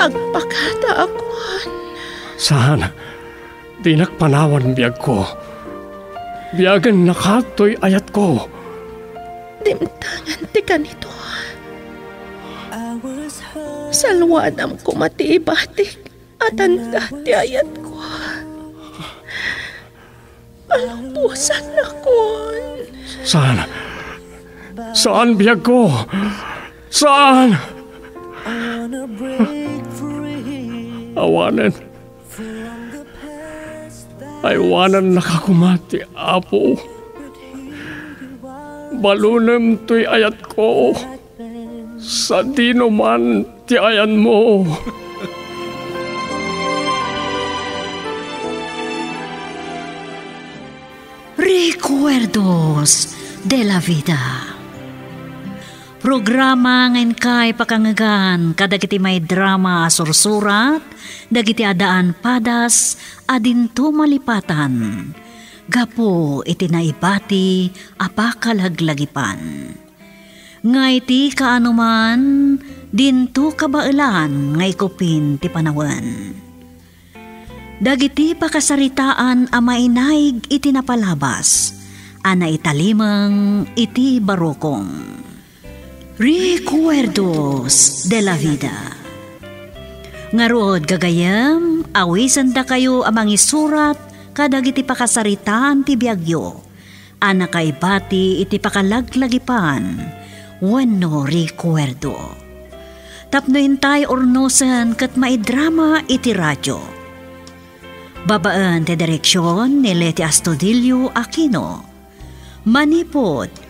agpakada akuan. Saan? Di nakpanawan biyag ko. Biyagan nakatoy ayat ko. Dimtangan ti kanito. Salwadam ko matiibatik at ang dati ayat ko. Palampusan na kon. Saan? Saan biyag ko? Saan? Awanan. Aywanan nakakumati, apo. Balunem to'y ayat ko. Sa dino man ti ayan mo. Recuerdos de la Vida Programa ngayon kay pakangagan kadagiti may drama sursurat, dagiti adaan padas, adinto malipatan. Gapo iti naibati apakalaglagipan. Ngay ti kaanuman, dinto kabailan ngay kupin ti panawan. Dagiti pakasaritaan a mainaig iti napalabas, ana italimang iti barokong. Recuerdos de la Vida Ngarod gagayam, awisan da kayo amang isurat kadag iti pakasaritaan ti biyagyo. Ana kay bati iti pakalaglagipan, wano recuerdo. Tapno intay ornosan kat maidrama iti radyo. Babaan ti direksyon ni Leti Astudillo Aquino. Manipod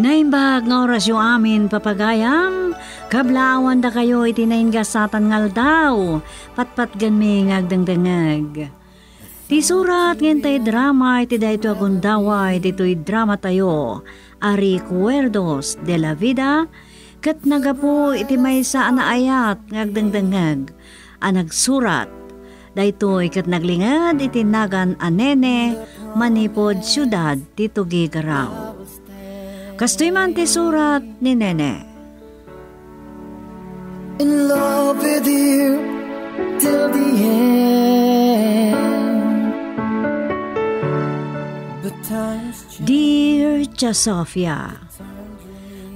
Naimbag nga oras yung amin papagayam, kablawan da kayo itinaingasatan ngal daw, patpat ganmi ngagdangdangag. Ti surat ngentay drama iti dayto agundaway dito'y drama tayo, Ari Cuerdos de la Vida, kat nagapo iti maysa na ayat ngagdangdangag, anag surat, daytoy kat naglingad iti nagan anene, manipod syudad tito gigaraw. Kastoy man ti surat ni Nene. in love with you till the end. Change. Dear Tia Sofia,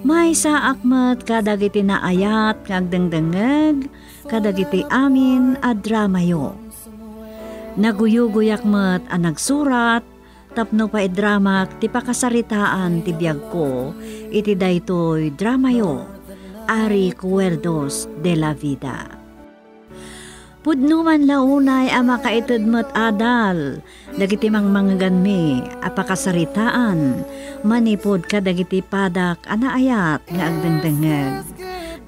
may sa akmat kadagiti na ayat ngagdangdangag kadagiti amin a dramayo. Naguyuguyak mat a nagsurat tapno pa idramak ti pakasaritaan ti biyag ko iti daytoy dramayo Ari Cuerdos de la Vida. Pudno man launay a makaitid mo't adal, dagiti mang mangganmi, apakasaritaan, manipod ka dagiti padak anaayat nga agdangdangag.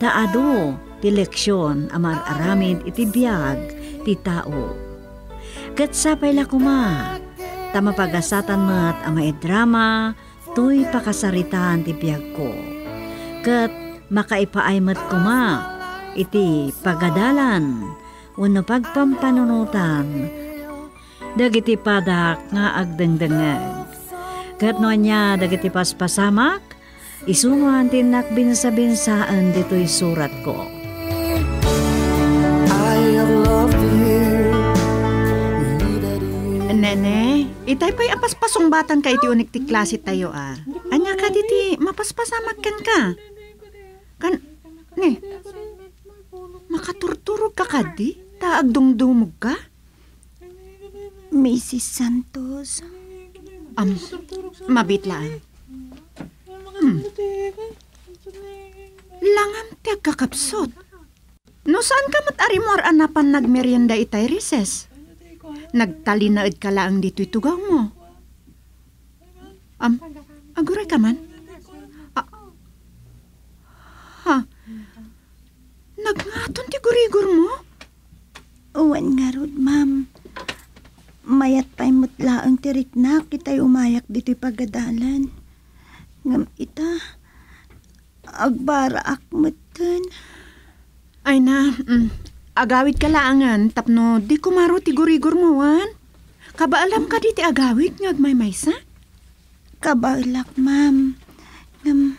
Taado, ti leksyon amar aramid iti biyag, ti tao. Katsapay la kuma, tama pagasatan mat ama drama, tuy pakasaritaan ti biyag ko. Kat makaipaay mat kuma, iti pagadalan, wano pagpampanunutan, dagiti padak nga agdangdangag. Kat no niya dagiti paspasamak, isunguan tinak binsa-binsaan dito'y surat ko. Nene, itay pa'y apaspasong batan ka iti unik ti klase tayo ah. Anya ka diti, mapaspasamak ken ka. Kan, ne, makaturturog ka ka di? Taagdungdumog ka? Mrs. Santos, Am, mabitlaan. Hmm. Langam ti agkakapsot. No saan ka matari mo anapan nagmerienda itay recess? Nagtalinaid ka lang dito itugaw mo. Am, ag, Aguray ka man? Ah, ha? Nagngaton ti gurigor mo? Uwan nga rod, ma'am. Mayat pa'y mutla ang tirik na kita'y umayak dito'y pagadalan. Ngam ita, agbara akmatan. Ay na, mm, agawid ka laangan, tapno di kumaro ti gurigor mo, wan. Kabaalam ka di ti agawid nga agmay maysa? Kabalak, ma'am. Ngam,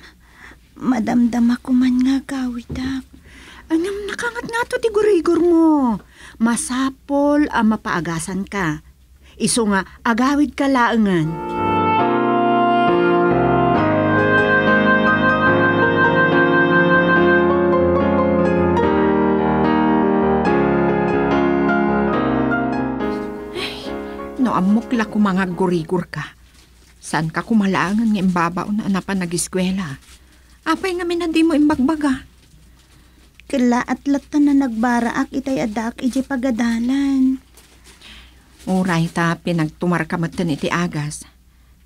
madamdam ako man nga gawid ak. Angam nakangat nga to ti gurigor mo. Masapol ang mapaagasan ka. Iso nga, agawid ka laangan. No, amukla ko mga gurigor ka. Saan ka kumalangan ng imbabaw na anapan nag-eskwela? Apay nga minandi mo imbagbaga. Kala at lata na nagbara ak itay adak iji pagadalan. Uray ta pinagtumar ka matan iti agas.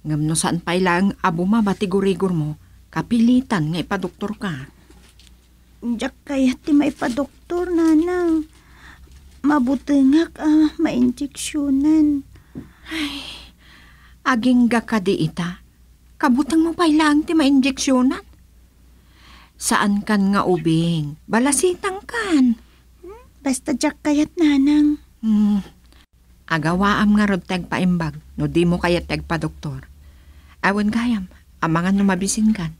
Ngam no saan pa ilang abo mabati gurigor mo, kapilitan nga ipadoktor ka. Diyak kaya ti maipadoktor nanang. Mabutengak ah, mainjeksyonan. Aging ga ka di ita, kabutang mo pa ilang ti mainjeksyonan. Saan kan nga ubing? Balasitang kan. Basta diyak kayat nanang. Hmm. Agawaam nga rod tag paimbag, no di mo kaya tag pa doktor. Awan gayam, amangan no mabisin kan.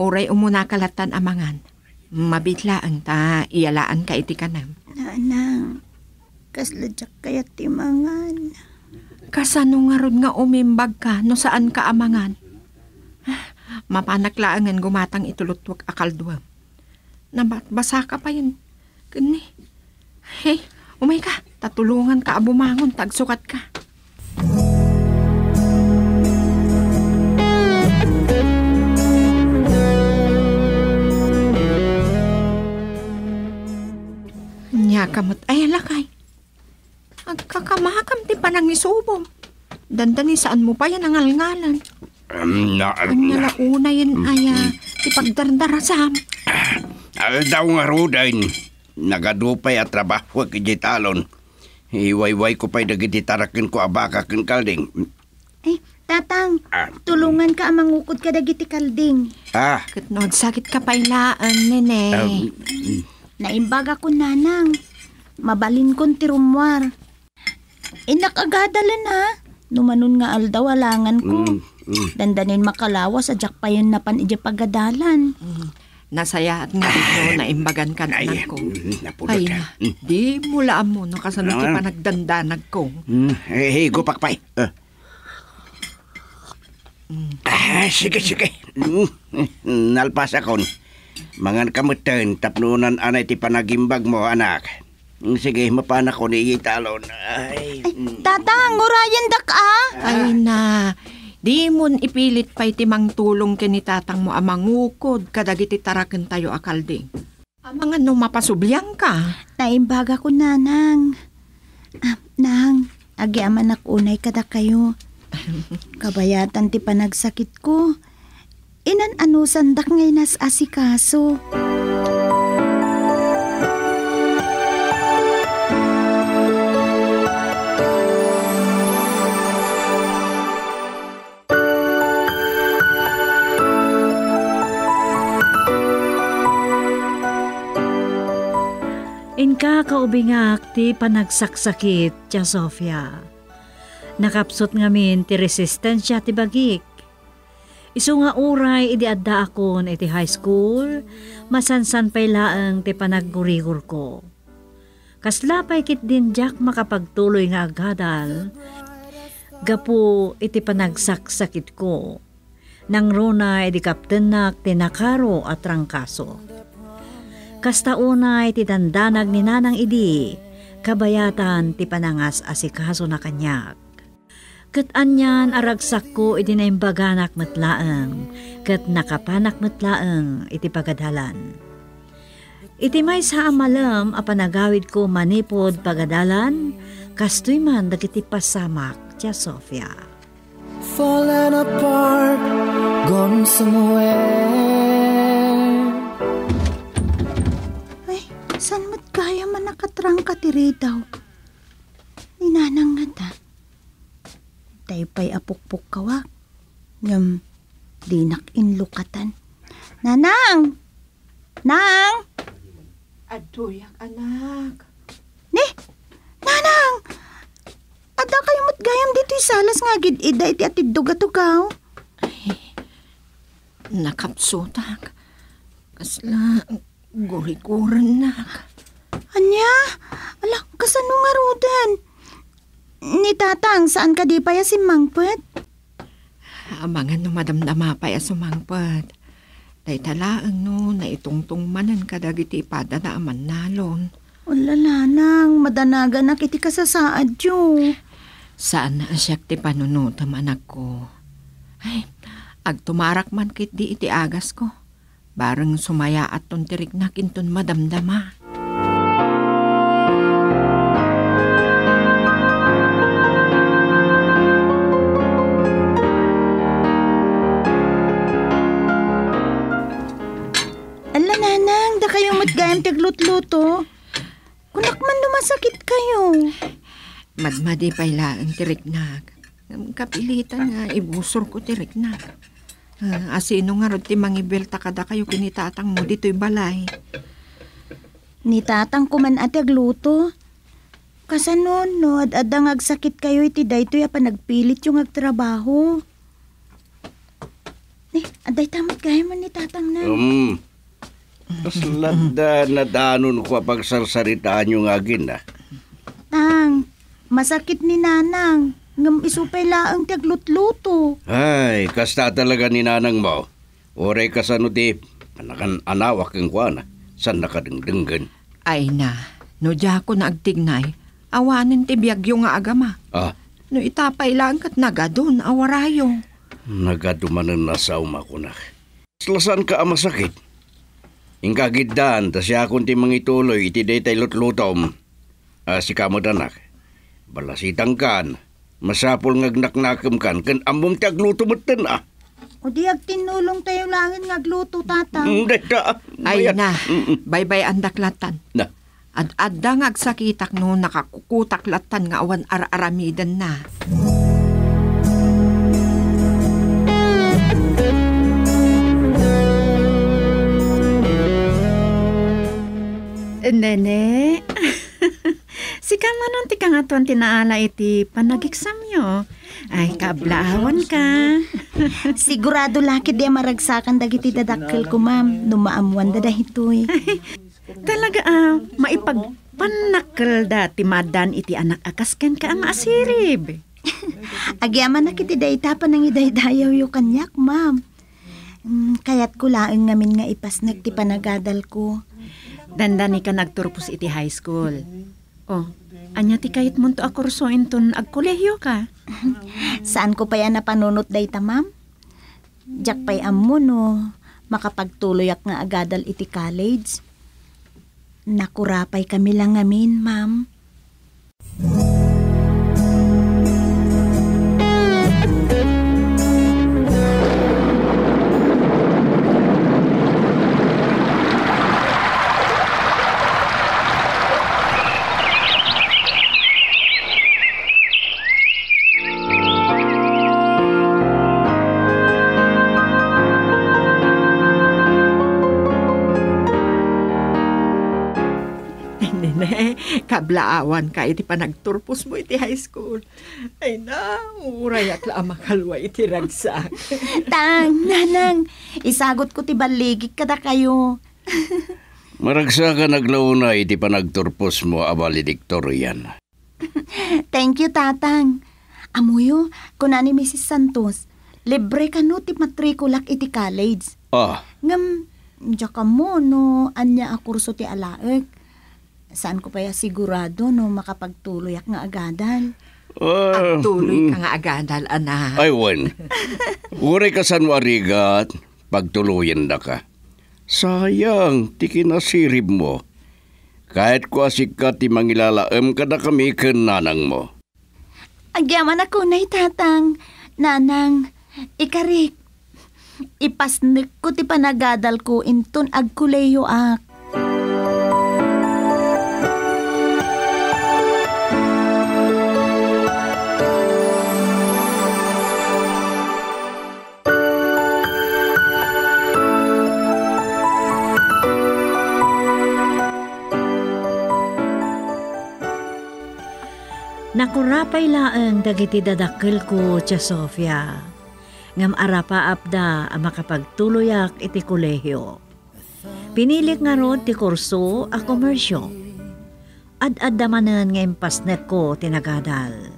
Oray umuna kalatan amangan. Mabitlaan ta, iyalaan ka iti kanam. Nanang, kasla diyak kayat ti mangan. Kasano nga rod nga umimbag ka no saan ka amangan? Mapanaklaangan gumatang itulutwag akalduwang. Nabatbasa ka pa yun. Gani. Hey, umay ka. Tatulungan ka abumangon. Tagsukat ka. Nya kamot ay alakay. Agkakamakam ti panang isubom. Dandani saan mo pa yan ang alngalan. Um, na, Anya la una yan aya ipagdardarasam. Aldaw nga rodain. Nagadupay at trabaho kiti talon. Iwayway ko pa'y nagititarakin ko abaka kin kalding. Ay, tatang, Ah, tulungan ka amang ukod ka dagiti kalding. ah, Katnod sakit ka pailaan, nene. um, Naimbaga ko nanang. Mabalin kon ti rumwar. Inakagadalan ha. Numanon nga aldaw alangan ko. mm, mm. Dandanin makalawas sa jak pa yun napan iji pagadalan. Nasaya at nga ito na imbagan ka anak ko. mm, Ay ka. na, di mula mo no kasano ti Ah. pa nagdandanag ko. Mm, hey, hey, go pakpay. Ah. Ah, sige, sige. Mm, nalpasa kon. Mangan kamutan, tapnunan anay ti panagimbag mo, anak. Mm, Sige, mapana ko ni talon. Ay, mm. Tatang, ngurayan dak ah. Ay na, di mo ipilit pa iti mang tulong kinitatang mo amang ukod kadagiti taraken tayo akalding. Amang ano mapasubyang ka. Naimbaga ko nanang. Ah, nang, agyaman unay kada kayo. Kabayatan ti panagsakit ko. Inan ano sandak ngay nas asikaso. Inka kaubingak ti panagsaksakit, Tia Sofia. Nakapsot ngamin ti resistensya ti bagik. Isu nga uray idi adda akon iti high school, masansan pay laeng ti panaggurigor ko. Kasla pay kit din jak makapagtuloy nga agadal, gapu iti panagsaksakit ko. Nang runa idi kaptenak ti nakaro at rangkaso. Kasta unay ti dandanag ni nanang idi, kabayatan ti panangas asikaso na kanyak. Kat anyan aragsak ko iti naimbaganak matlaeng, kat nakapanak matlaeng iti pagadalan. Iti may sa amalam a panagawid ko manipod pagadalan, kastoy man dagiti pasamak, Tia Sofia. fallen apart, gone somewhere. Ay, saan mo't kaya man nakatrang katiri daw? Ninanang nga ta. Tay pa'y apukpuk kawak. Ngam, dinak inlukatan. Nanang! Nang! Aduyak, anak. Ni! Nanang! Ada kayo mo't gayam dito salas nga gid ida iti atid duga-tugaw. Nakapsutak. Kasla, gurikuran na. Anya? Ala, kasano nga rodan? Ni tatang, saan ka di pa ya si Mangpet? Amangan no madamdama pa ya sumangpad. Day talaang no, na itungtong manan kadagiti pada na aman nalon. Wala nang, madanaga na kiti kasasaad yo. Saan na siya ti panunutam anak ko? Ay, ag tumarak man kit di iti agas ko. Barang sumaya at ton tirik na kinton madamdama. Ala nanang, da kayo mo't gayam tiglutluto. Kunak man lumasakit kayo. Madmadi pa ila ang tirik na. Kapilitan nga, ibusor ko tirik na. Ah, asino nga rod ti mangibelta kada kayo kinitatang mo dito'y balay. Ni tatang kuman ati agluto. Kasanon, no, ad adang agsakit kayo iti dayto ya pa nagpilit yung agtrabaho. Ni, aday tamat kaya man ni tatang na. Um, Kaslanda na danon ko pagsarsaritaan yung agin na. Tang, masakit ni nanang. Ngam isupay laang tiaglutluto. Ay, kasta talaga ni nanang mo. Oray ka sa di, anakan anawak ang kuana. San nakadengdenggan. Ay na, no diya ko na agtignay, awanin ti biyagyo nga agama. Ah, No itapay lang kat nagadon, awarayo. nagadumanan na sa uma ko na. Slasan ka ang masakit. Ingkagiddan, ta siya akong ti mangituloy, iti day tay lutlutom. Ah, si kamot anak. Balasitang kan, masapol ngagnaknakam kan, kan amom ti aglutumatan ah. O di agtinulong tayo langin nga agluto tatang. Hindi ta. Ay na, bye-bye ang daklatan. Na, At adda nga agsakitak no nakakukutaklatan nga awan ar-aramidan na. Nene, si kamanon ti kangatuan tinaala iti panagiksam yo. Ay, kablaawan ka. Sigurado laki di maragsakan dagiti dadakkel ko ma'am. Numaamuan da dahitoy. Talaga ah, maipagpanakal da ti madan iti anak akas ken ka ang maasirib. Agyaman na kiti dayta pa nang idaydayaw yu kanyak ma'am. Mm, kayat ko laeng ngamin nga ipas nagti panagadal ko. Dandani ka nagturpos iti high school. Oh, anya ti kayit mo to akursoin ton agkolehiyo ka. Saan ko pa yan napanunot dayta ma'am? Diyak pa'y ammo no, makapagtuloyak nga agadal iti college. Nakurapay kami lang ngamin, ma'am. Kablaawan ka iti panagturpos mo iti high school. Ay na, uray at la makalwa iti ragsak. Tang, nanang, isagot ko ti baligik kada kayo. maragsa ka naglauna iti panagturpos mo a valedictorian. Thank you, tatang. Amuyo, kuna ni Mrs. Santos, libre ka no ti matrikulak iti college. Ah, Ngam, diya ka mo no, anya a kurso ti alaek. Saan ko pa ya sigurado no makapagtuloyak nga agadal. ah, At tuloy ka nga agadal, anak. Ay, wan. Uri ka san warigat, pagtuluyan na ka. Sayang, ti kinasirib mo. Kahit ko asik ka ti mangilalaem ka na kami ken nanang mo. Agyaman ako na tatang. Nanang, ikarik. Ipasnik ko ti panagadal ko inton agkuleyo ak. Nakurapay laeng dagiti dadakkel ko tya Sofia. Ngam arapa apda ang makapagtuloyak iti kolehyo. Pinilik nga rod ti kurso a komersyo. Ad-ad nga impasnet ko tinagadal.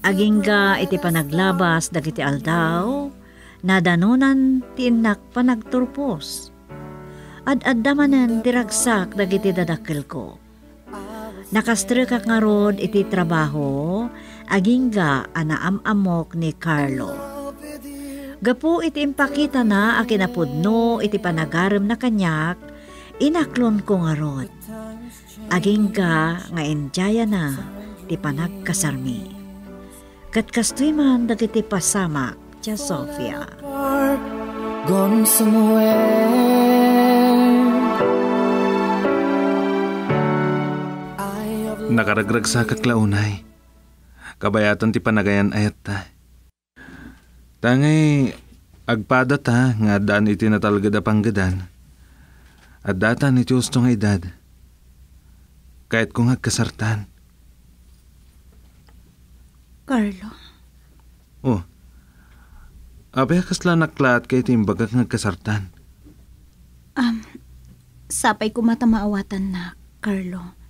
Agingga iti panaglabas dagiti aldaw, nadanunan tinak panagturpos. Ad-ad diragsak dagiti dadakkel ko. Nakastrikak nga rod iti trabaho, agingga anaam-amok ni Carlo. Gapu iti impakita na a kinapudno iti panagarem na kanyak, inaklon ko nga rod. Agingga nga enjaya na ti panagkasarmi. Kat kastoy man dagiti pasamak tya Sofia. Gone. Nakaragrag sa kaklaunay. Kabayatan ti panagayan ayat ta. Tangay, agpada ta nga daan iti natalgad a panggadan. At data ni Diyos nga edad. Kahit kung agkasartan. Carlo, Oh, abay kasla naklat kay timbagak nagkasartan. sapay ko mata maawatan na, Carlo.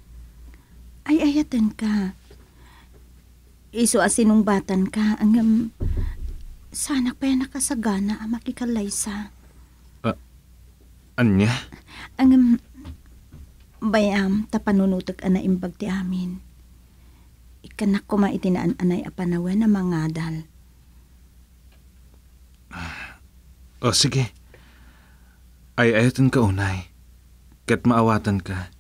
Ay ayatan ka. Iso asinong batan ka, ang um, sana pa yan nakasagana ang makikalaysa. Anya? Ang um, bayam tapanunutag ana imbag ti amin. Ikanak ko maitinaan anay apanawan na mga dal. O sige. Ay ayatan ka unay. Kat maawatan ka.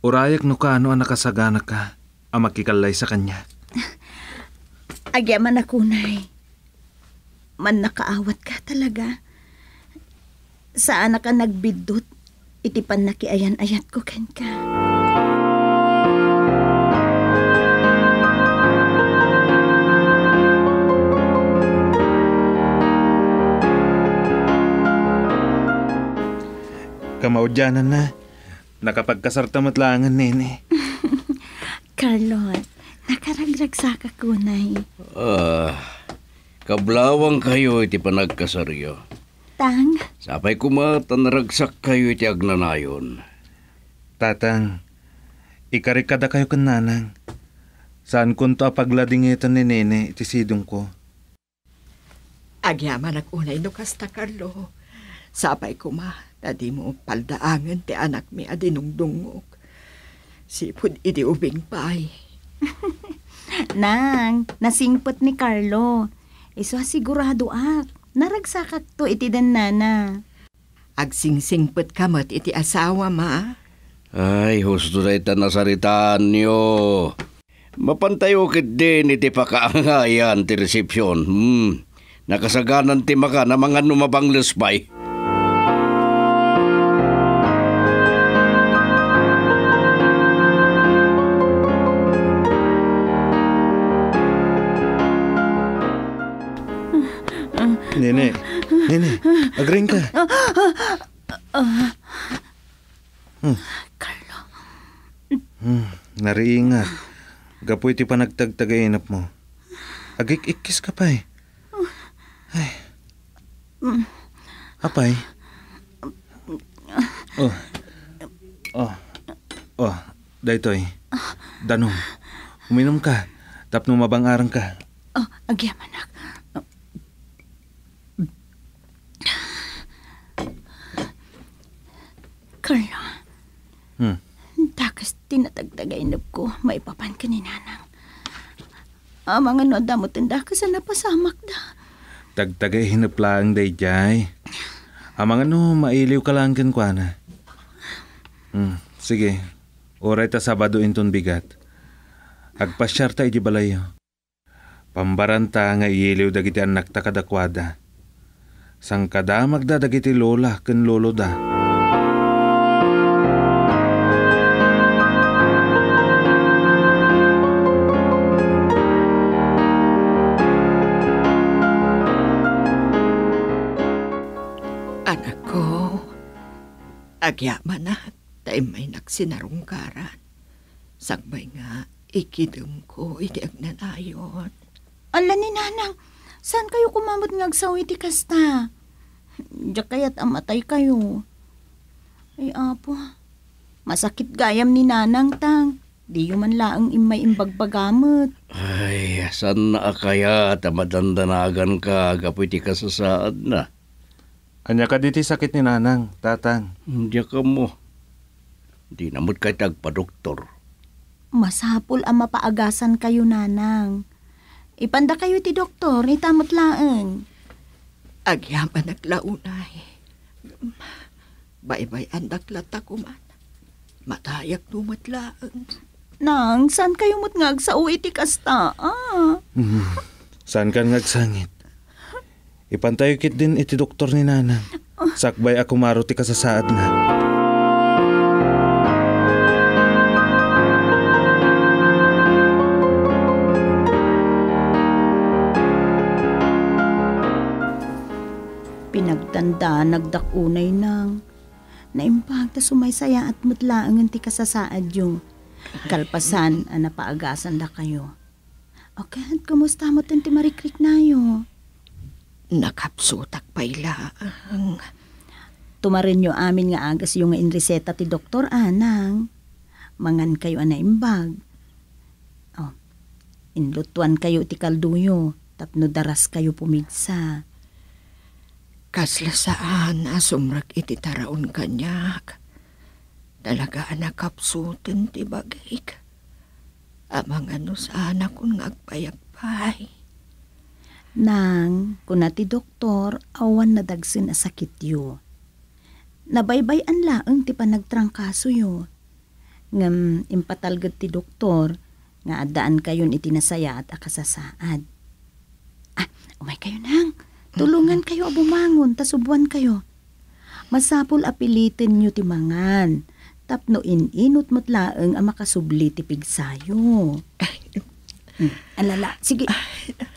Urayak no ka ano ang nakasagana ka ang makikalay sa kanya. Agyaman akunay. Man nakaawat ka talaga. Saan ka nagbidot? Itipan na kiayan-ayat ko ken ka. Kamaudyanan na. Nakapagkasarta matlangan, nene. Carlo, nakaragrag sa kakunay. Ah, kablawang kayo iti panagkasaryo. Tang, Sapay kumata naragsak kayo iti agnanayon. Tatang, ikarikada kayo kan nanang. Saan kunto pagladingitan ni nene iti sidong ko. Agyaman ak unay no kasta Carlo. Sapay ko ma, tadi mo paldaangan ti anak mi adinungdungok. Sipod iti ubing pay. nang, nasingpot ni Carlo. Iso sigurado ak. Naragsakak to iti dan nana. Agsingsingpot kamot iti asawa ma. Ay, husto na ita nasaritaan nyo. Mapantayo kit din iti pakaangayan ti resepsyon. Hmm. Nakasaganan ti maka na mga numabang lusbay. Carlo, Hmm, nariingat. Gapoy ti panagtagtagainap mo. Agik-ikis ka pa eh. Ay. Apay. Oh. Oh. Oh. Daytoy. Danong. Uminom ka. Tapno mabangarang ka. oh, agyaman ak. Carlo, Hmm. takas tinatagtagay na ko, maipapan ka ni nanang. Ang mga no damot tinda ka sa napasamak da. Tagtagay hinaplang dayjay. Amang ano, mailiw ka lang kin kwa na. Hmm, sige. Oray ta Sabado inton bigat. Agpasyar ta iti balayo. Pambaranta nga iyiliw dagiti anak ta kadakwada. Sang kada magda dagiti lola ken lolo da. Agyaman na, tayo may nagsinarungkaran. Sagbay nga, ikidum ko, iti agnanayon. Ala ni nanang, saan kayo kumamot ng agsawi ti kasta? Diyak kaya't amatay kayo. Ay apo, masakit gayam ni nanang tang. Di yung man laang imay imbagbagamot. Ay, saan na kaya tamadandanagan ka kapoy ti kasasaad na. Anya ka diti sakit ni nanang, tatang. Hindi ka mo. Di namot kay tagpa-doktor. Masapol ang mapaagasan kayo nanang. Ipanda kayo ti doktor, itamot laang. Agyaman naglaunay. Baybay andak lata ko man. Matayak tumatlaan. Nang, saan kayo mo't ngag sa iti kasta? Ah. Saan kan ngagsangit? Ipantayo kit din iti doktor ni nanang. Sakbay ako maruti ka sa saad na. Pinagtanda, nagdakunay nang. Naimpag ta sumaysaya at mutlaang ti kasasaad yung kalpasan ang napaagasan da kayo. Okay, kumusta mo ti marikrik na yo? Nakapsutak pa ilaang. Tumarin nyo amin nga agas yung nga inreseta ti Doktor Anang. Mangan kayo ana imbag. Oh, inlutuan kayo ti kalduyo, tapno daras kayo pumigsa. Kasla saan asumrak iti taraon kanyak. Talaga nakapsutan ti bagay. Amang ano sana kung ngagpayagpay. Nang, kuna ti doktor, awan na dagsin a sakit yo. Nabaybayan laeng ti panagtrangkaso yo. Ngam impatalgad ti doktor, nga adaan kayon itinasaya at akasasaad. Ah, umay kayo nang. Tulungan kayo abumangon, tasubuan kayo. Masapol apilitin nyo ti mangan. Tapno ininot mo't laeng ang makasubli ti pigsayo. Hmm, alala, sige.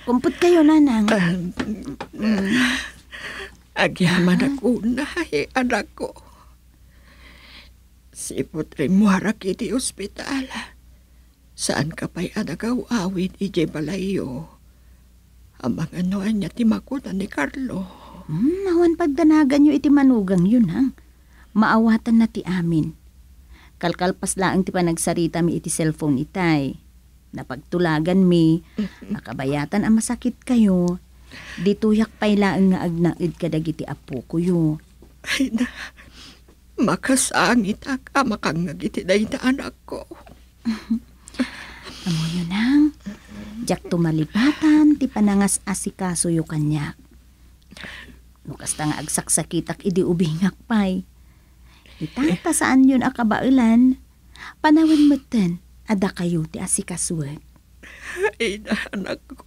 Kumput kayo, nanang. Agyaman ako na, eh, anak ko. Sipot rin mo harak iti ospital. Saan ka pa'y anagaw-awit ije balayo? Ang mga noan niya timakutan ni Carlo. Hmm, awan pagdanagan nyo iti manugang yun, hang. Maawatan na ti amin. Kalkalpas laang ti panagsarita mi iti cellphone itay. Napagtulagan mi, makabayatan ang masakit kayo. Dituyak pa'y laang nga agnaid kadagiti apo ko yo. Ay na, makasangit ak amakang nagiti na anak ko. Amo yun nang. Diyak tumalipatan, ti panangas asikaso yo kanyak. Nukas ta nga agsaksakitak idi ubingak pay. Itata saan yun akabailan. Panawan matan, ada kayo ti asikasuwag. Ay na, anak ko.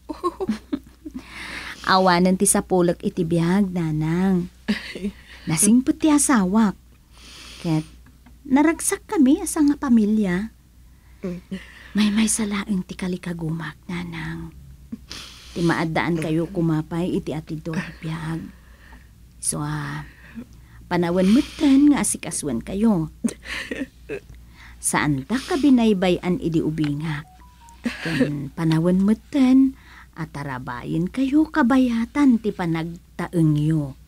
Awanan ti sapulak iti biyag, nanang. Nasingput ti asawak. Ket, naragsak kami asa nga pamilya. May may salaeng ti kalikagumak, nanang. Ti maadaan kayo kumapay iti atidor biyag. So, ah, panawan mutan nga asikaswan kayo. Saan ta ka binaybayan idi ubingak? Ken panawan mutan at tarabayin kayo kabayatan ti panagtaeng yo.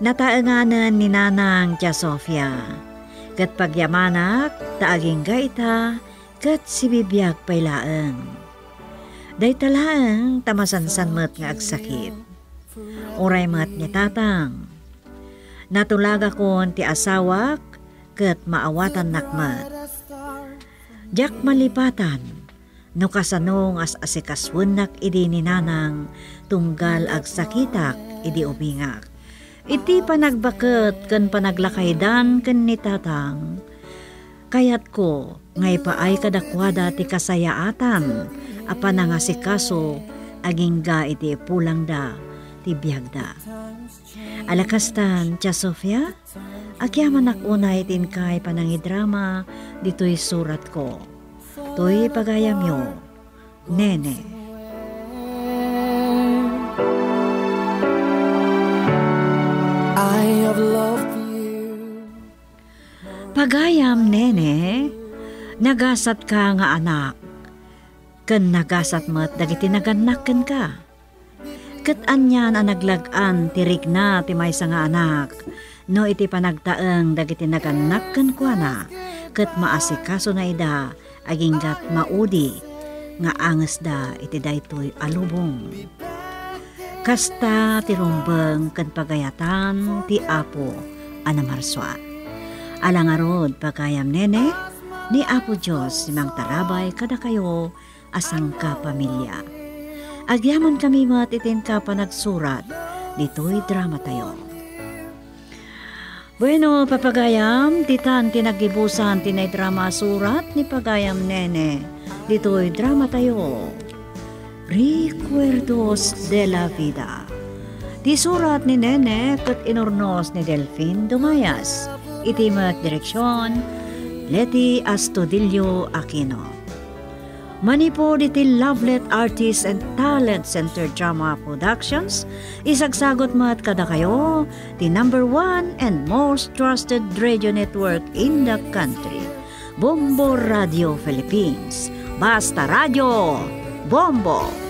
Nataanganan ni Nanang Tia Sofia. Kat pagyamanak, taaging gaita, kat si bibiyag pailaang. Day talaang tamasansan mat nga agsakit. Uray mat ni tatang. Natulaga kon ti asawak, kat maawatan nakmat. Diyak malipatan, No kasanong as asikaswanak idi ni nanang tunggal ag sakitak idi ubingak. Iti panagbaket ken panaglakaydan ken ni tatang. Kayat ko ngay paay kadakwada ti kasayaatan apan nangasikaso aging ga iti pulang da ti biyagda. Alakastan, Tia Sofia, akyaman unay tin kay panangidrama dito'y surat ko. To'y pagayam yo, Nene. Pagayam, Nene, nagasat ka nga anak. Ken nagasat mo't dagiti naganak ken ka. Ket anyan ang naglagan tirig na ti maysa nga anak. No iti panagtaeng dagiti naganak ken kuana. Ket maasikaso na ida aging gat maudi nga anges da iti daytoy alubong. Kasta ti rumbeng ken pagayatan ti apo anamarswa. Alangarod pagayam nene ni Apo Diyos simang tarabay kada kayo asang ka pamilya. Agyaman kami mat itin ka pa nagsurat, dito'y drama tayo. Bueno, papagayam, titan tinagibusan tinay drama surat ni Pagayam Nene. Dito'y drama tayo. Recuerdos de la Vida. Di surat ni Nene kat inornos ni Delfin Dumayas. Itimat direksyon, Leti Astudillo Aquino. Manipo diti Lovelet Artists and Talent Center Drama Productions, isagsagot mat kada kayo, the number one and most trusted radio network in the country. Bombo Radio Philippines. Basta Radio! Bombo!